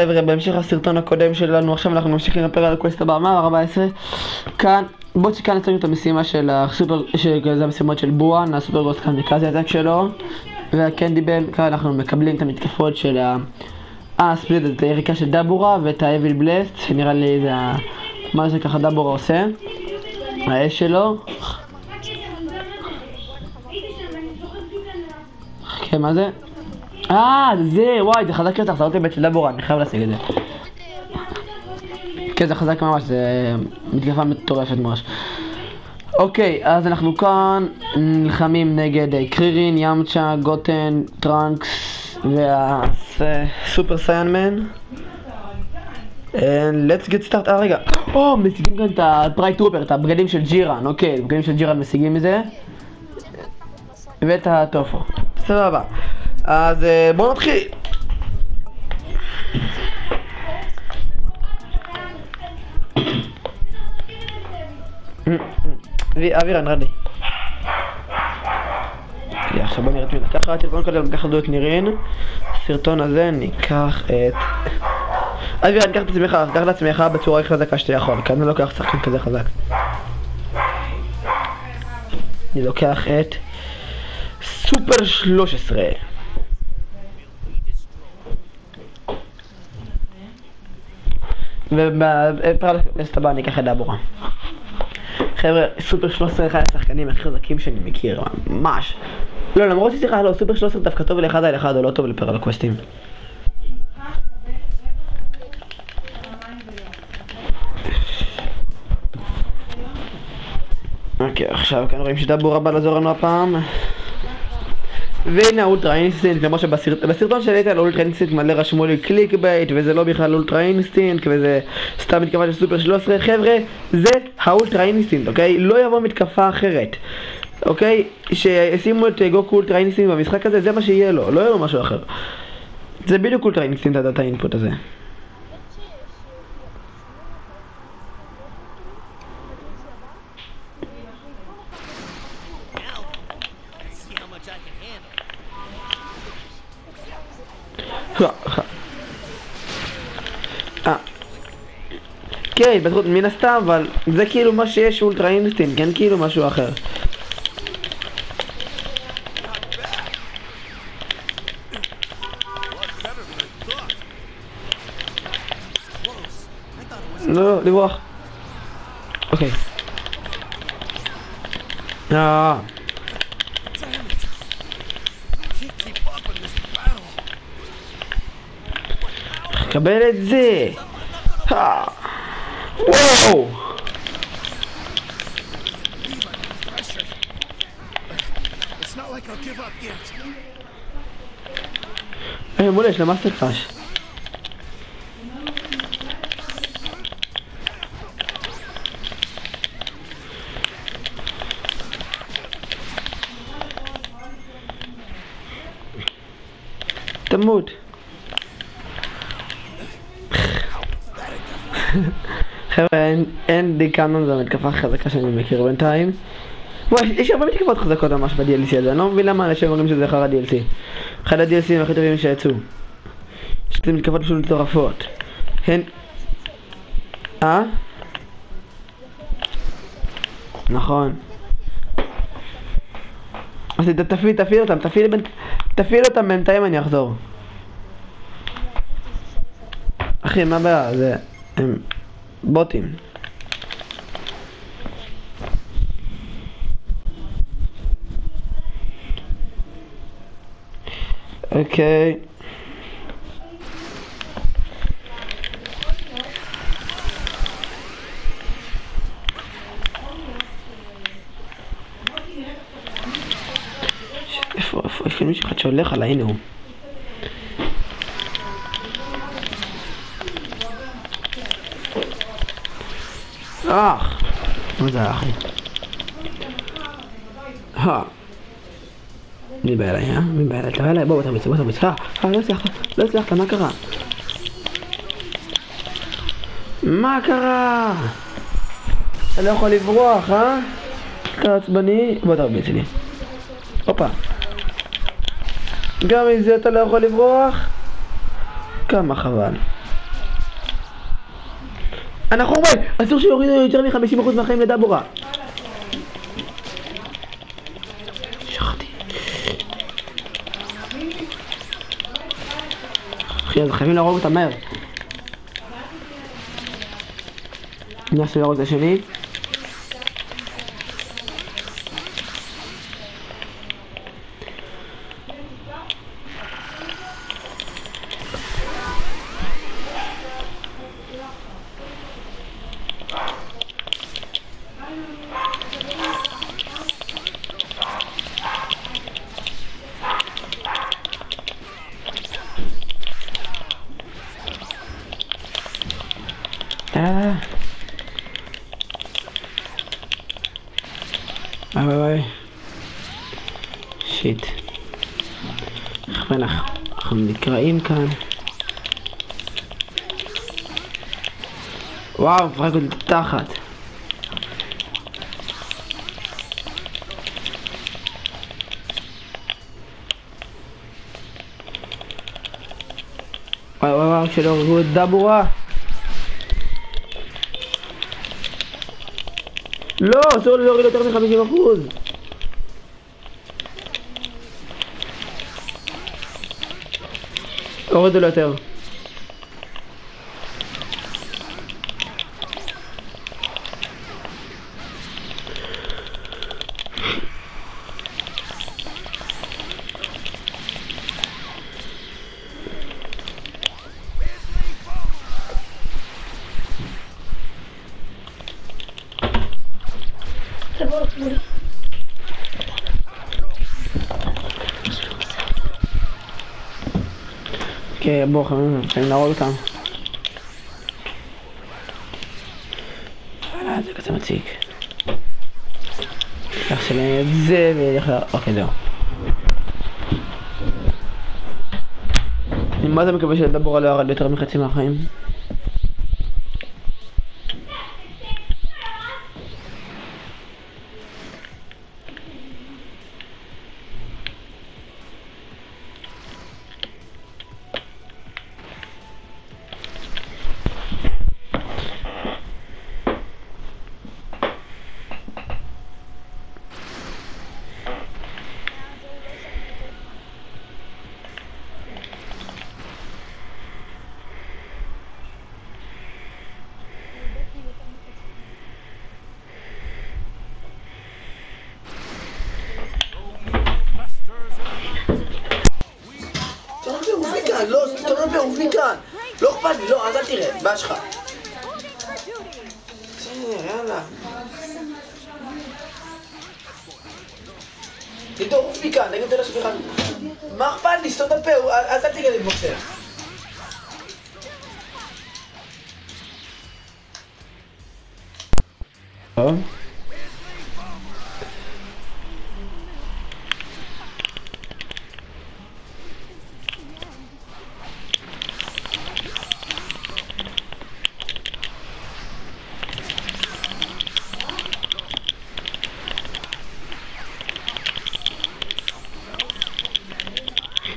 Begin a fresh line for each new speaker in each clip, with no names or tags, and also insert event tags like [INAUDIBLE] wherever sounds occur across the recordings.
חבר'ה, בהמשך הסרטון הקודם שלנו, עכשיו אנחנו ממשיכים לפרק על הקווסט הבא, מה 14 כאן, בוטי כאן יצאנו את המשימה של הסופר, זה המשימות של בואן, הסופר גוסט קמיקזי הטק שלו והקנדיבל, כאן אנחנו מקבלים את המתקפות של ה... אה, את היריקה של דאבורה ואת האביל בלסט, שנראה לי זה. מה זה ככה דאבורה עושה האש שלו כן, מה זה? אה, זה, וואי, זה חזק יותר, חזרתי בית של דאבורה, אני חייב להשיג את זה. כן, זה חזק ממש, זה מתקפה מטורפת ממש. אוקיי, אז אנחנו כאן נלחמים נגד אה, קרירין, ימצ'ה, גוטן, טראנקס וה Super Saiyaman. let's get start, אה רגע, או, משיגים כאן את ה Pride Trooper, את הבגדים של ג'ירן, אוקיי, הבגדים של ג'ירן משיגים מזה. ואת הטופו, סבבה. אז אה, בואו נתחיל. אבירה נראה לי. עכשיו בוא נראה את מי לקחת, קודם כל לנו את נירין, הסרטון הזה ניקח את... אבירה ניקח את עצמך, קח את עצמך בצורה הכי חזקה שאתה יכול, כי אני לא לוקח שחקן כזה חזק. אני לוקח את סופר 13 ובפרלסט הבא אני אקח את דאבורה. חבר'ה, סופר 13 אחד השחקנים הכי חזקים שאני מכיר, ממש. לא, למרות שסליחה, לא, סופר 13 דווקא טוב לאחד על אחד, או לא טוב לפרל קווסטים. אוקיי, עכשיו כאן רואים שדאבורה בא לעזור לנו הפעם. והנה ה Ultra Instinct, למרות שבסרטון שהעלית על Ultra Instinct מלא רשמו לי clickbait וזה לא בכלל Ultra Instinct וזה סתם מתקפה של סופר 13 חבר'ה זה ה Ultra Instinct אוקיי? לא יבוא מתקפה אחרת אוקיי? שישימו את גוקו Ultra Instinct במשחק הזה זה מה שיהיה לו, לא יהיה לו משהו אחר זה בדיוק Ultra Instinct ה data input הזה אה. כן, התפתחות מן הסתם, אבל זה כאילו מה שיש אולטרה אינסטינט, כן כאילו משהו אחר. לא, לא, לברוח. אוקיי. אה. קבל את זה! וואו! היי מולה, יש לה [LAUGHS] חבר'ה, אין די קאנון זו המתקפה חזקה שאני מכיר בינתיים. וואי, יש הרבה מתקפות חזקות ממש ב-DLC הזה, אני לא מבין למה אנשים אומרים שזה חרא DLC. אחד ה-DLCים הכי טובים שיצאו. יש לזה מתקפות פשוט מטורפות. הן... אה? נכון. אז תפעיל, תפעיל אותם, תפעיל, תפעיל אותם בינתיים אני אחזור. אחי, מה הבעיה? זה... הם בוטים. אוקיי. איפה, איפה, יש מישהו אח! מה זה אחי? אה. מי בא אליי, אה? מי בא אליי? תראה אליי, בוא, תרביץ, בוא תרביץ. אה, אה, לא הצלחת, לא הצלחת, מה קרה? מה קרה? אתה לא יכול לברוח, אה? אתה עצבני? בוא תרביץ לי. הופה. גם מזה אתה לא יכול לברוח? כמה חבל. אנחנו אומרים, אסור שיורידו יותר מ-50% מהחיים לדבורה. שכחתי. אחי, אז חייבים להרוג אותם מהר. ננסה להרוג את השני. كان. واو رجل تاخد واو واو شنو هو الدبوة؟ لا سوري لو غيرت 50% corps de la terre. מ-50 אחוז. הורידו לו יותר. בואו חברים, חייבים להרוג אותם. וואלה, זה כזה מציג. איך שלהם את זה וילך ל... אוקיי, זהו. אני זה מקווה שלדבורה לא ירד יותר מחצי מהחיים.
מכאן. לא אכפת לי, לא, אז אל תראה, בעיה שלך. בסדר, יאללה. תדעו, עוף מכאן, נגד תל השפיכה. מה אכפת לי, סתום את הפה, אז אל תיגע לי בבוקסר.
טוב.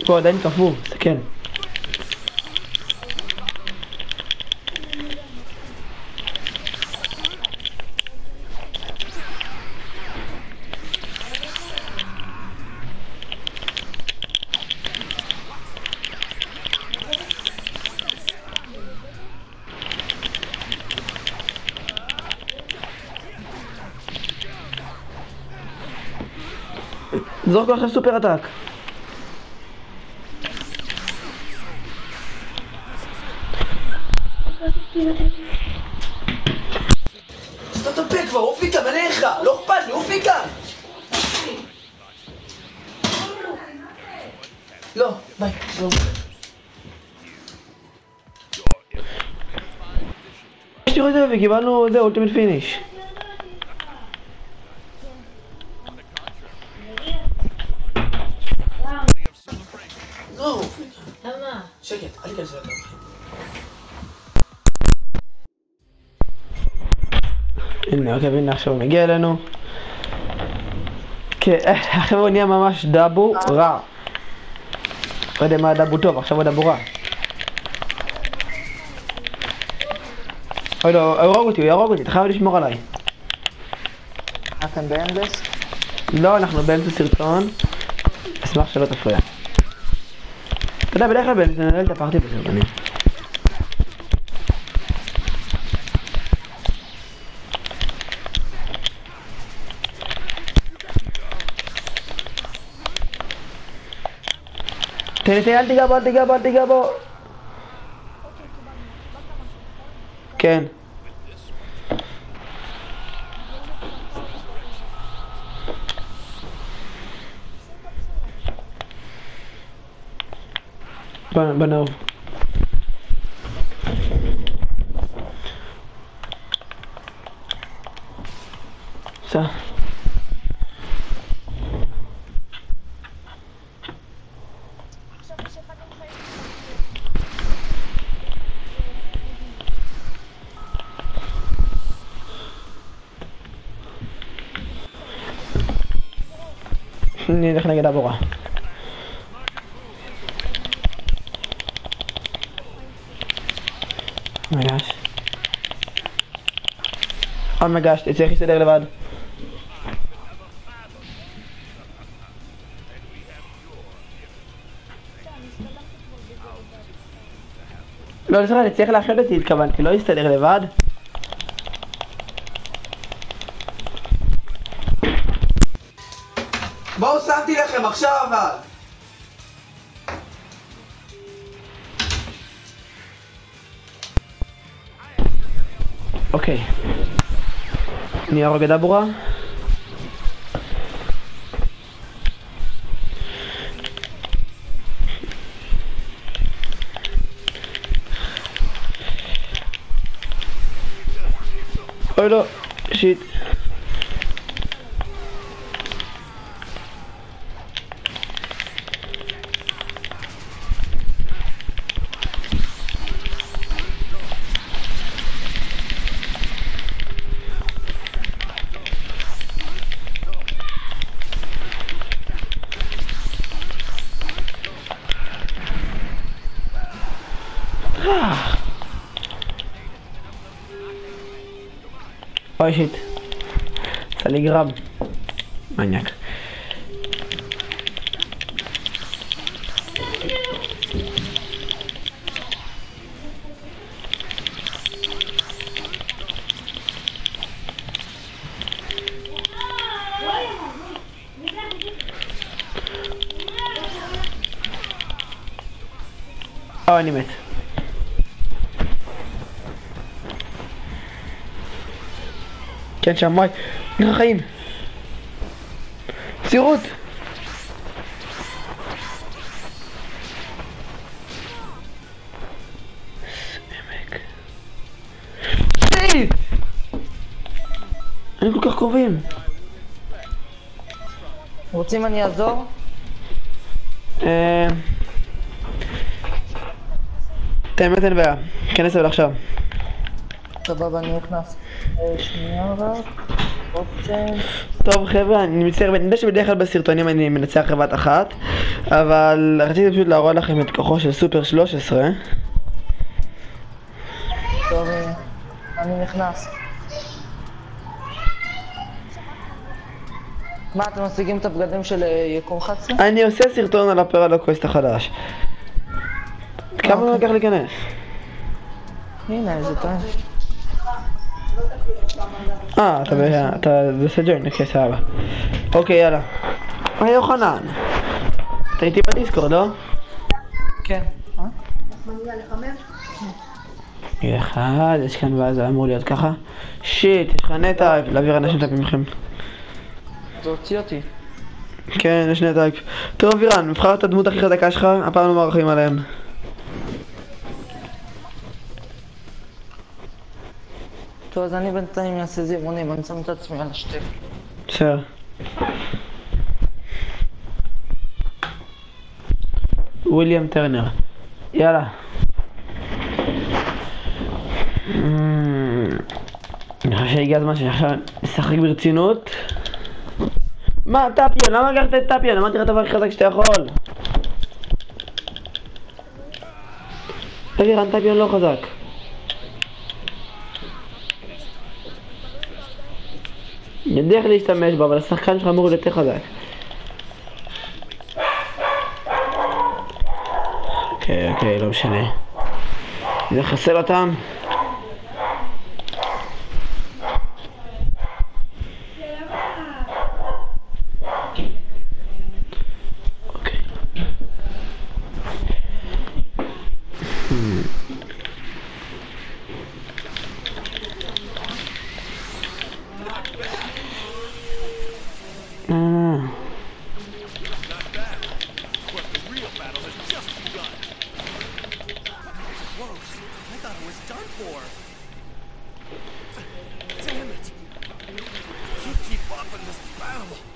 Bro, da doch wo? Second.
Zorg nog een superattack. וקיבלנו זה אולטימט פיניש. הנה, אוקיי, והנה עכשיו הוא מגיע אלינו. כן, עכשיו הוא נהיה ממש דאבו רע. לא יודע מה דאבו טוב, עכשיו הוא דאבו רע. אוי לא, הוא יהרוג אותי, הוא יהרוג אותי, אתה חייב לשמור עליי.
אתם באנדס?
לא, אנחנו באמצע סרטון. אשמח שלא תפריע. אתה יודע, בדרך כלל בנתנאל התהפכתי בסרטונים. תן לי, תן לי, אל תיגע בו, אל תיגע בו, אל תיגע בו. כן. ב- בנאור. סע. אני הבורה. מגש. עוד מגש, תצטרך להסתדר לבד. לא, אני צריך לאחד אותי, התכוונתי, לא להסתדר לבד.
לכם עכשיו אבל!
אוקיי. אני אהרוג את דבורה. אוי לא, שיט. אוי שיט. כן, שם, וואי, נראה חיים. שיט! היינו כל כך קרובים.
רוצים אני אעזור?
אה, את האמת אין בעיה, כנס אבל עכשיו.
סבבה, אני נכנס. שנייה רק. אופציה.
טוב חבר'ה, אני מצטער, אני יודע שבדרך כלל בסרטונים אני מנצח בבת אחת אבל רציתי פשוט להראות לכם את כוחו של סופר 13
טוב, אה, אני נכנס. מה, אתם משיגים את הבגדים של אה, יקום 11?
אני עושה סרטון על הפרלוקווסט החדש כמה
אוקיי.
לקח להיכנס?
הנה, איזה טעים.
אה, אתה אתה עושה ג'וין, אוקיי, סבבה אוקיי, יאללה היי יוחנן אתה איתי בדיסקורד, לא?
כן. אה?
אחד, יש כאן ואז אמור להיות ככה שיט, יש לך נטייפ, להעביר אנשים טייפים לכם
זה הוציא אותי.
כן, יש שני טייפ טוב אבירן, נבחר את הדמות הכי חזקה שלך, הפעם לא מערכים עליהם
טוב, אז אני בינתיים אעשה זימונים, אני שם את עצמי על השתק.
בסדר. וויליאם טרנר. יאללה. אני חושב שהגיע הזמן שעכשיו נשחק ברצינות. מה, טפיון? למה לקחת את טפיון? אמרתי לך את הדבר הכי חזק שאתה יכול. אבירן, טפיון לא חזק. יודע איך להשתמש בו, אבל השחקן שלך אמור להיות יותר חזק. אוקיי, אוקיי, לא משנה. נחסל אותם.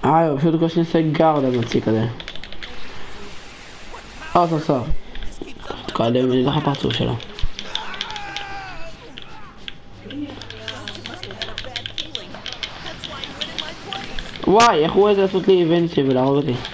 Battle.
אה, הוא פשוט קושי עושה גארד המוציא כזה. אה, סוף סוף. קודם אני אלך לפרצוף שלו. וואי, איך הוא אוהב לעשות לי איבנט ולהרוג אותי.
What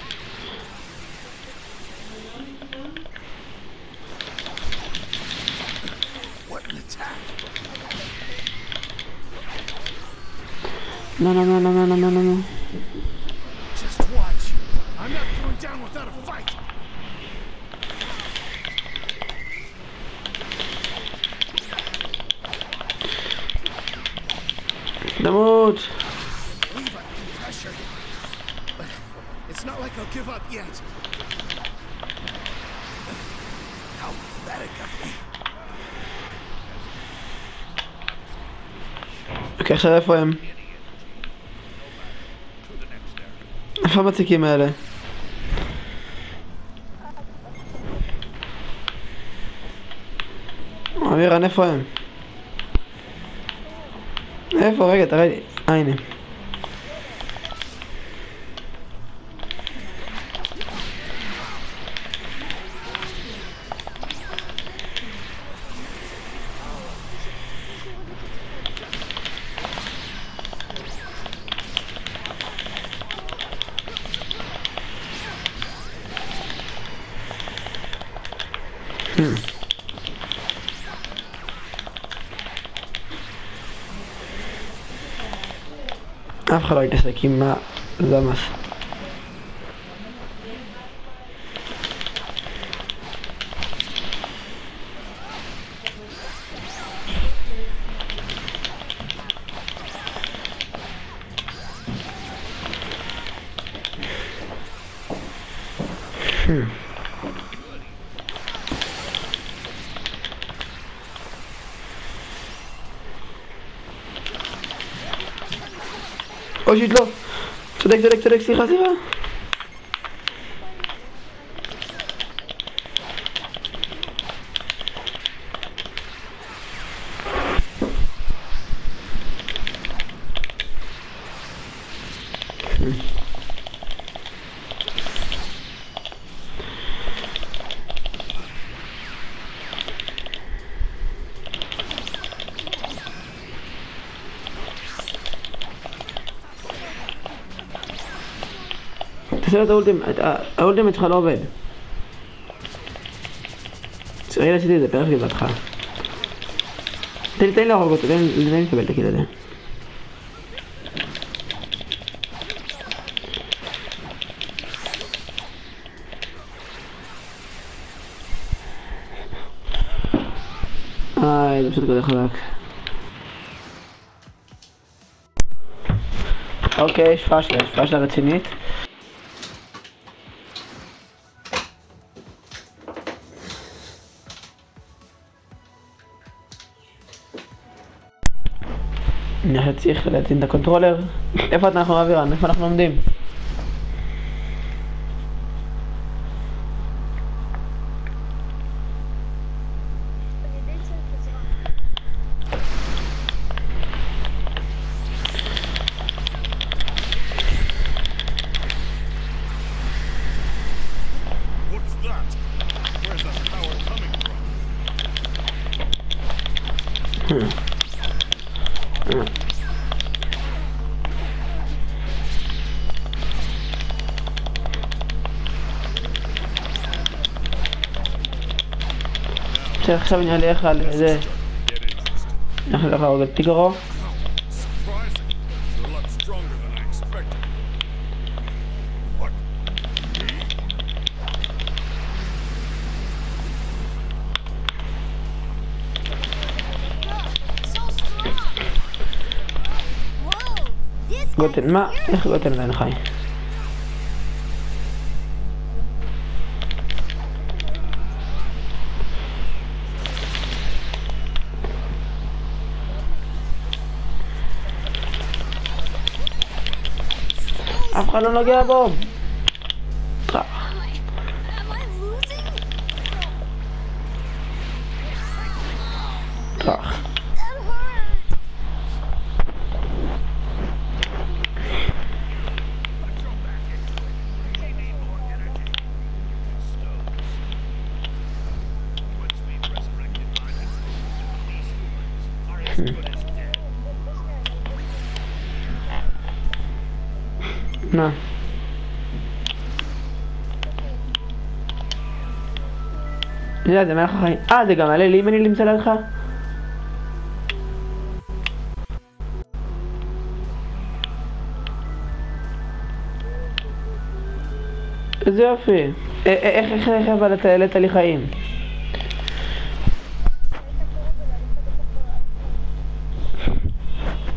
אוקיי, עכשיו איפה הם? איפה המציקים האלה? אמירן, איפה הם? איפה? רגע, תראה לי. אה, הנה. אף אחד לא יתעסק Direkt direkt direkt silah silah. לו את האולטימט, האולטימט שלך לא עובד. תראי עשיתי את זה פרק בהתחלה. תן לי, להרוג אותו, תן לי לקבל את הקיל הזה. איי, זה פשוט כזה חזק. אוקיי, יש פאשלה רצינית. צריך להטעין את ה controller. איפה אנחנו אבירן? איפה אנחנו עומדים? شيخ خرجنا لأخ
الحزاز نحن
أخا وقت تقرأ قلت الماء
اخ قلت الماء خاين Paano
nagyabog? מה? אני יודע, זה מלך החיים. אה, זה גם מעלה לי אם אני נמצא לידך? איזה יופי. אה, אה, איך איך איך אבל אתה העלית לי חיים?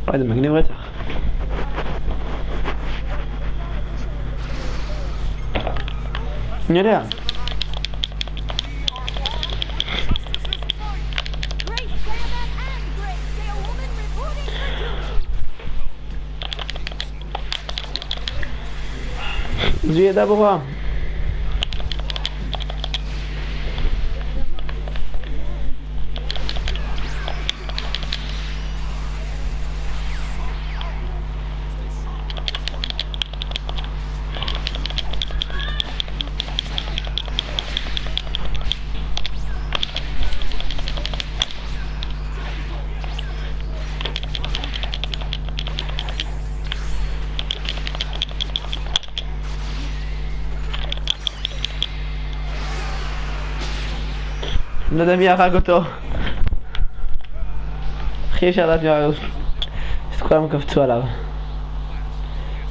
וואי, זה מגניב רצח. אני יודע.
Great Salmon
לא יודע מי הרג אותו. הכי אפשר לדעת מי הרג אותו. אז כולם קפצו עליו.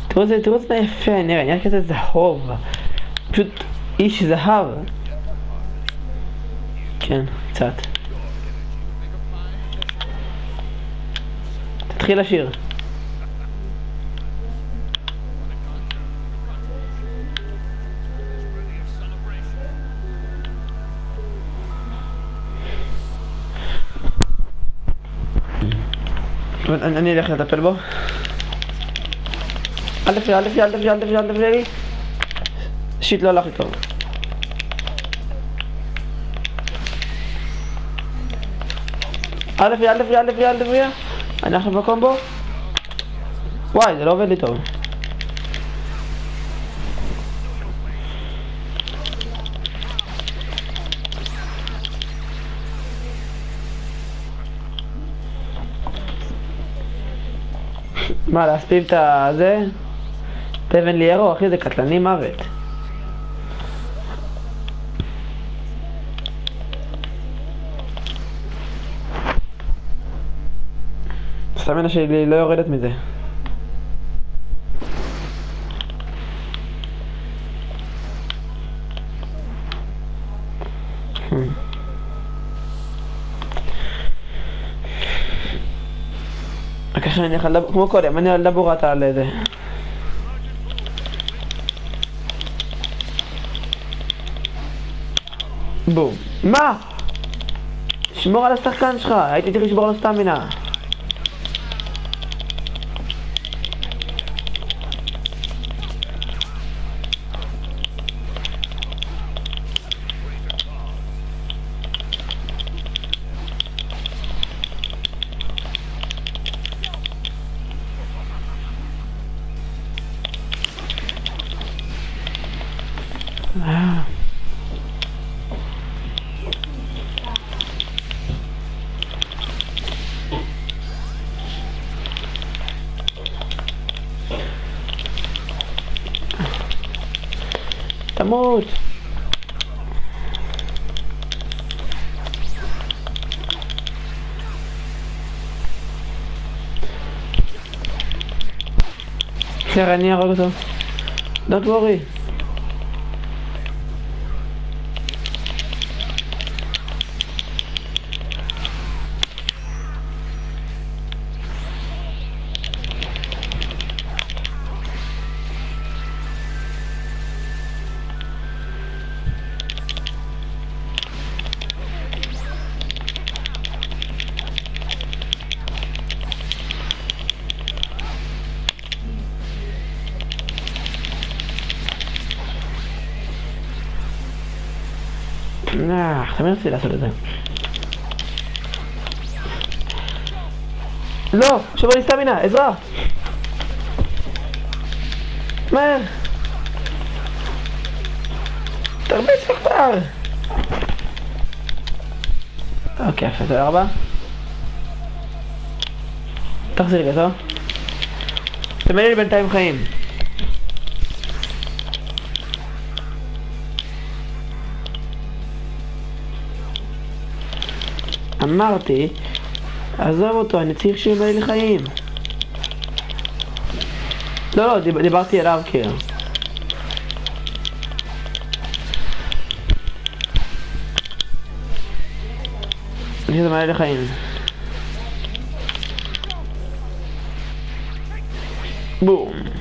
תראו איזה, תראו איזה יפה נראה, נראה כזה זהוב. פשוט איש זהב. כן, קצת. תתחיל לשיר. אני אני אלך לטפל בו. אל תפריע, אל תפריע, אל תפריע, אל תפריע, אל תפריע לי. שיט לא הלך לי טוב. אל תפריע, אל תפריע, אל תפריע, אל תפריע. אנחנו בקומבו. וואי, זה לא עובד לי טוב. מה, להספיב את הזה? את אבן ליארו, אחי, זה קטלני מוות. הסטמינה שלי לא יורדת מזה. על דב... כמו קודם, אני על דבורת על זה. בום. מה? שמור על השחקן שלך, הייתי צריך לשבור לו סטמינה. תמות! בסדר, אני אהרוג אותו. Don't worry. אה, תמיד רציתי לעשות את זה. לא! שובר לי סטמינה! עזרה! מהר! תרביץ כבר! אוקיי, יפה, תודה רבה. תחזיר לי, טוב? תמלא לי בינתיים חיים. אמרתי, עזוב אותו, אני צריך שימלא לי חיים. לא, לא, דיב, דיברתי אליו כאילו. אני שזה מלא לי חיים. בום.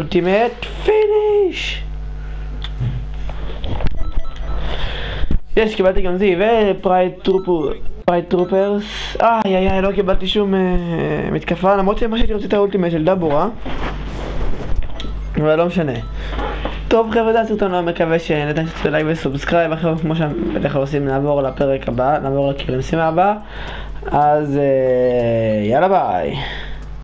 ultimate finish. יש, קיבלתי גם Z, ו Pride Trooper, Pride Troopers. איי איי איי, לא קיבלתי שום אה, מתקפה, למרות שמה שהייתי רוצה את ה ultimate של דבורה. אבל לא משנה. טוב חבר'ה, זה הסרטון, אני מקווה שנתן קצת לייק ו subscribe, אחרי כמו כלל עושים, נעבור לפרק הבא, נעבור למשימה הבאה. אז אה, יאללה ביי.